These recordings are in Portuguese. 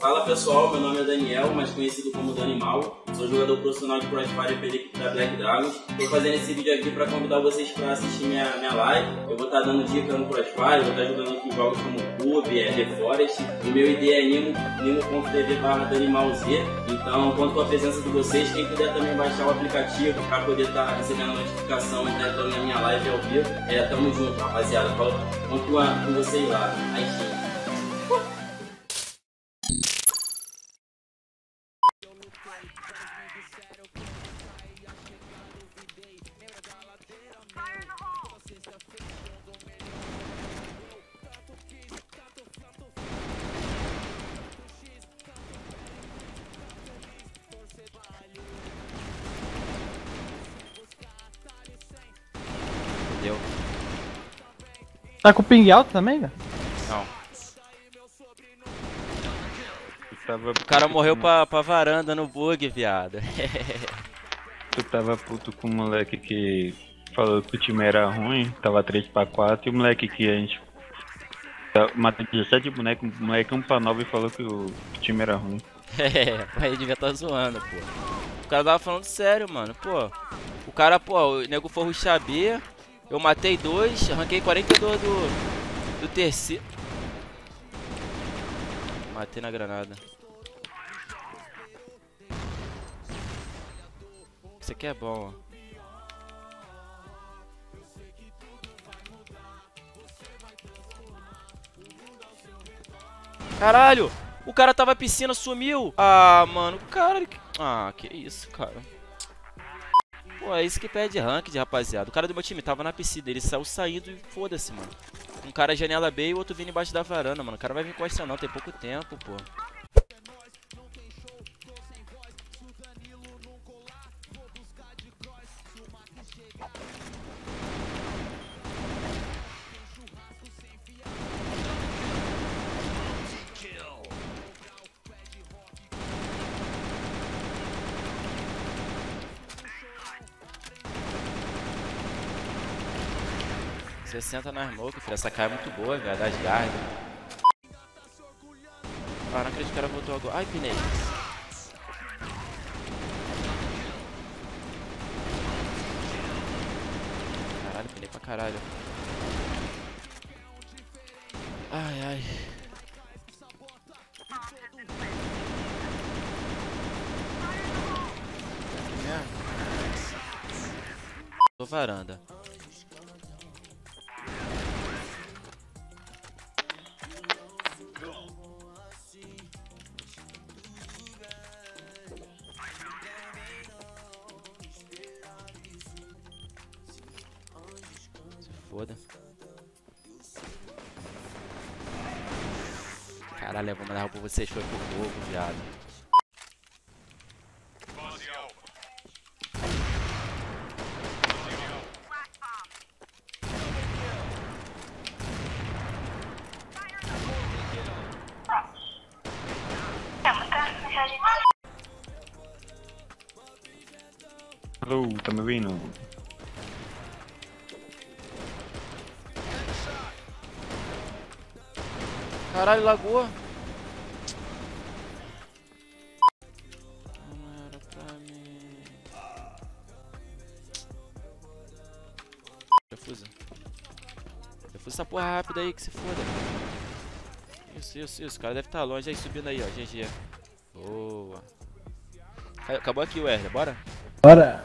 Fala pessoal, meu nome é Daniel, mais conhecido como Danimal. Sou jogador profissional de Crossfire da Black Dragons. Estou fazendo esse vídeo aqui para convidar vocês para assistir minha, minha live. Eu vou estar tá dando dicas no Crossfire, vou estar tá jogando aqui jogos como Cube, é, The Forest. O meu ID é nimo, nimo.tv barra Danimalz. Então, conto com a presença de vocês. Quem puder também baixar o aplicativo para poder estar tá recebendo a notificação e estar entrando na minha live ao vivo. É, tamo junto, rapaziada. Conto com vocês lá. Aí Deu. Tá com o ping alto também, velho? Não. Tava O cara morreu pra, pra varanda no bug, viado. Tu tava puto com o moleque que falou que o time era ruim, tava 3 pra 4 e o moleque que a gente tá- matou 17 bonecos, o moleque 1 pra 9 e falou que o time era ruim. É, aí devia estar tá zoando, pô. O cara tava falando sério, mano. Pô, o cara, pô, o nego foi ruxar B, eu matei dois, arranquei 42 do, do terceiro. Matei na granada. Isso aqui é bom, ó. Caralho! O cara tava piscina, sumiu! Ah, mano, cara... Ah, que isso, cara. Pô, é isso que pede rank, rapaziada. O cara do meu time tava na piscina, ele saiu saindo e foda-se, mano. Um cara janela B e o outro vindo embaixo da varanda, mano. O cara vai vir com essa não, tem pouco tempo, pô. 60 na smoke, filho. Essa cara é muito boa, velho. Das guardas. Ah, não acredito que o cara voltou agora. Ai, pinei. Caralho, pinei pra caralho. Ai, ai. Tô varanda. Foda. Caralho, eu vou mandar pra vocês foi por fogo, viado. Alô, tá me ouvindo? Caralho, lagoa. Não era pra mim. Essa porra rápida aí, que se foda. Isso, isso, isso. O cara deve estar tá longe aí, subindo aí, ó. GG. Boa. Acabou aqui o R, bora? Bora.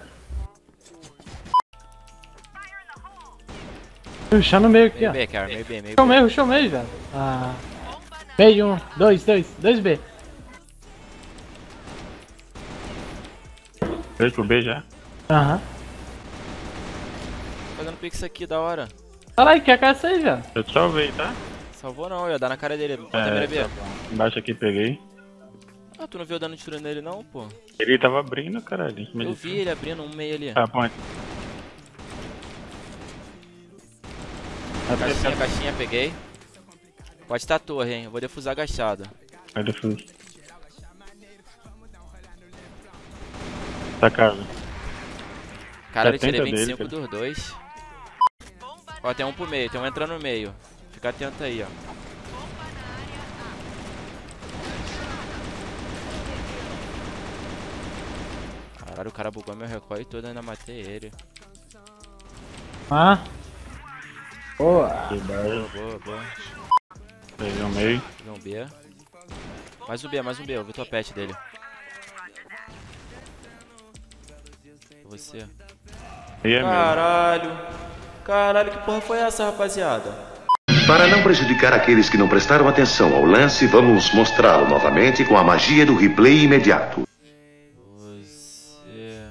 Ruxar no meio aqui, Meio ó. Cara, meio B, meio Ruxou B. meio, ruxou meio, velho. Ah. Meio um, dois, dois, dois B. 3 pro B já? Aham. Fazendo pix aqui, da hora. Caralho, que é essa aí, velho? Eu te salvei, tá? Salvou não, ia dar na cara dele. Bota a É, B. tá. Embaixo aqui peguei. Ah, tu não viu eu dando tiro nele não, pô? Ele tava abrindo, caralho. Eu vi ele abrindo um meio ali. Ah, ponte. Caixinha, caixinha, peguei. Pode estar a torre, hein? Eu vou defusar agachado. Vai defusar. Tá caro. Né? Cara, eu tirei 25 dele, dos dois. Ó, tem um pro meio, tem um entrando no meio. Fica atento aí, ó. Caralho, o cara bugou meu recoil todo, ainda matei ele. Ah? Boa! Que boa, boa, boa. Peguei o meio. Peguei um B. Mais um B, mais um B, eu vi tua pet dele. Você. Aí é. Caralho. Caralho, que porra foi essa, rapaziada? Para não prejudicar aqueles que não prestaram atenção ao lance, vamos mostrá-lo novamente com a magia do replay imediato. Você.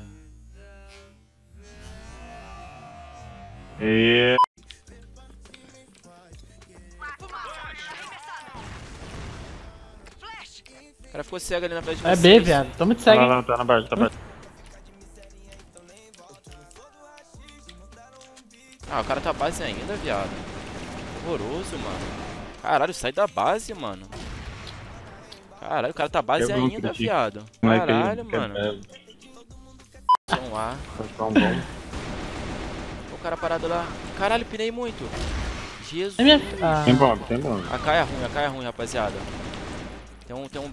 E O cara ficou cego ali na frente de É vocês. B, viado. Tô muito cego. Não, não, tá na base, tá na base. Ah, o cara tá base ainda, viado. Horroroso, mano. Caralho, sai da base, mano. Caralho, o cara tá base um ainda, viado. Aí, Caralho, é mano. um bom. O cara parado lá. Caralho, pinei muito. Jesus. É minha. Ah, Tem bomba, tem bomba. A K é ruim, a K é ruim, rapaziada. Tem um, tem um.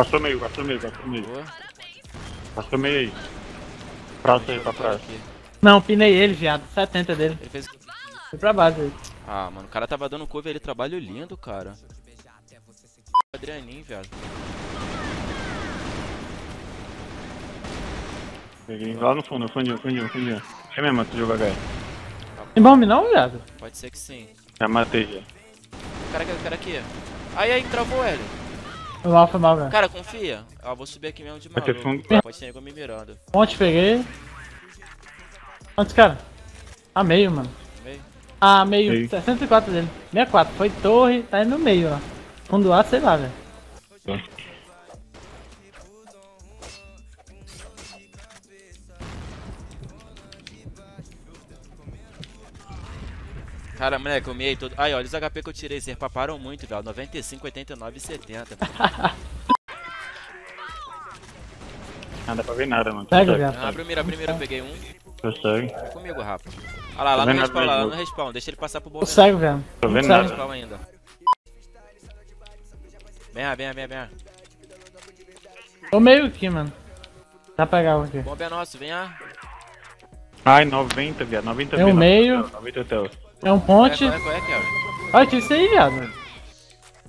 Passou meio, passou meio, passou meio. Boa. Passou meio aí. Praça aí, pra praça. não, pinei ele, viado. 70 dele. Ele fez. Foi pra base. ele. Ah, mano, o cara tava dando cover ali, trabalho lindo, cara. Adrianinho, viado. Peguei lá no fundo, no fundinho, no fundinho, no fundinho. É mesmo, tu jogou H. Tem bomb não, viado? Pode ser que sim. Já matei já. O cara aqui, o cara aqui. Aí, aí, travou ele. Foi mal, foi mal, velho. Cara, confia. Ó, vou subir aqui mesmo de ter maluco. fundo. Pode ter nego me mirando. Ponte peguei. Quantos cara? A meio, mano. Meio. Ah, meio. Meio. 64 dele. 64. Foi torre, tá aí no meio, ó. Fundo A, sei lá, velho. Cara, moleque, eu miei todo. Aí, olha os HP que eu tirei. Vocês paparam muito, velho. 95, 89 e 70. Não dá pra ver nada, mano. Pega, Consegue, viado. Ah, primeiro, primeiro eu peguei um. Consegue. Comigo, Rafa. Olha lá, lá no respawn, lá, no respawn. Deixa ele passar pro bom. Tô cego, velho. Tô vendo nada. respawn ainda. Vem, ah, vem, vem, vem. Tô meio aqui, mano. Dá pra pegar um aqui. Bomba é nosso, vem, ah. Ai, 90, viado. 90 Tem um meio. 90 hotel. É um Qual é, ponte. qual é, qual é, Kel? Olha, tira isso aí, viado.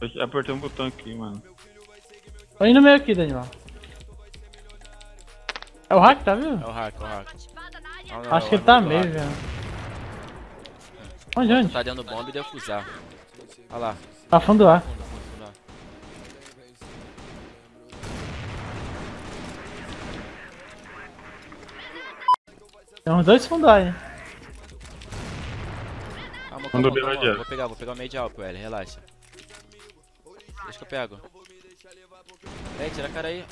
Eu apertei um botão aqui, mano. Tô indo meio aqui, Daniel. É o hack, tá viu? É o hack, é o hack. Não, não, Acho é que ele tá meio, hack. velho. Onde, onde? Tá dentro bomba e defusar. Olha lá. Tá fundo A. Tem uns dois fundos A, hein? Calma, Fundo calma, bem calma. Vou pegar, vou pegar o meio de alpo, L, relaxa. Deixa que eu pego. Ei, tira a cara aí.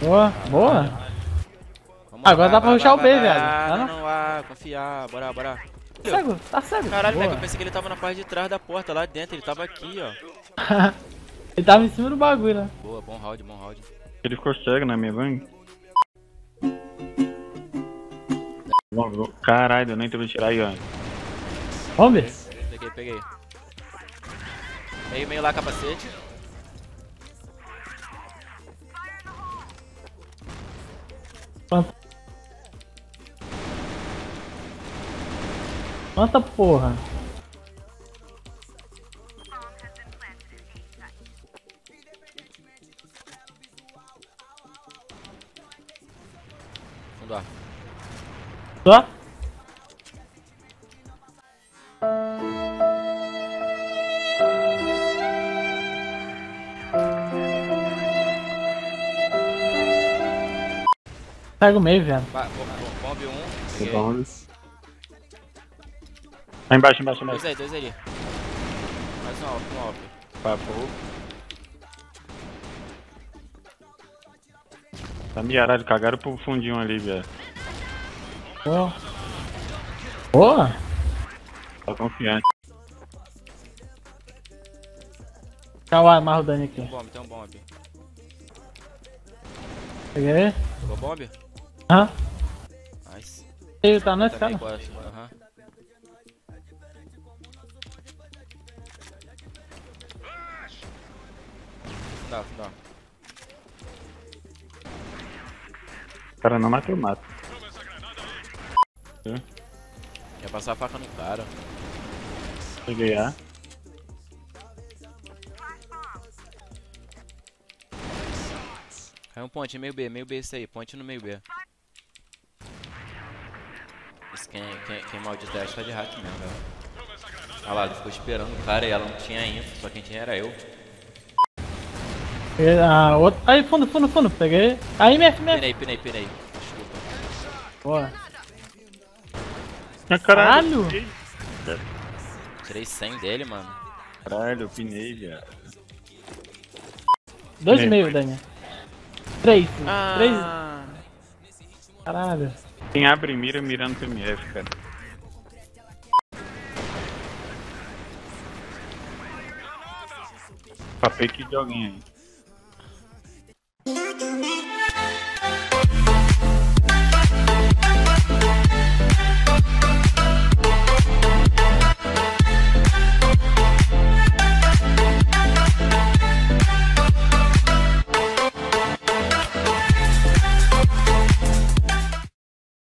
Boa, boa. Vamos Agora lá, dá pra rushar o B, vai, velho. Dá Não, não? não, ah, confiar, bora, bora. Tá cego, tá cego. Caralho, Boa. moleque, eu pensei que ele tava na parte de trás da porta, lá dentro, ele tava aqui, ó. Ele tava em cima do bagulho, né? Boa, bom round, bom round. Ele ficou cego na minha bang. Caralho, eu nem teve que tirar aí, ó. Bombe? Peguei, peguei. Meio, meio lá, capacete. Quanta... Quanta porra? Fundo A. Só? Pega o meio, velho. Bomb 1. Um, peguei. Lá embaixo, embaixo, Dois embaixo. aí, dois ali. Mais um alto, um alto. Papo. Tá miarado, cagaram pro fundinho ali, velho. Boa. Boa? Tá confiante. Calma, amarra o Dani aqui. Tem um bomb, tem um bomb. Peguei. Pegou bomb? Aham. Nice. Ele tá cara. gosto, aham. Dá, dá. cara não mata. Quer passar a faca no cara. Peguei A. Caiu um ponte, meio B, meio B isso aí, ponte no meio B. Esse quem, quem, quem maldita essa tá de hack mesmo, velho. Olha lá, ele ficou esperando o cara e ela não tinha info, só quem tinha era eu. Peguei a outra. Aí, fundo, fundo, fundo. Peguei. Aí, MF, MF. Pinei, pinei, pinei. Desculpa. Boa. Ah, Caralho! Tirei 100 dele, mano. Caralho, eu pinei, viado. Dois e meio, Daniel. Três. Três. Ah, Caralho. Quem abre mira mirando pro MF, cara. Papei que de alguém aí.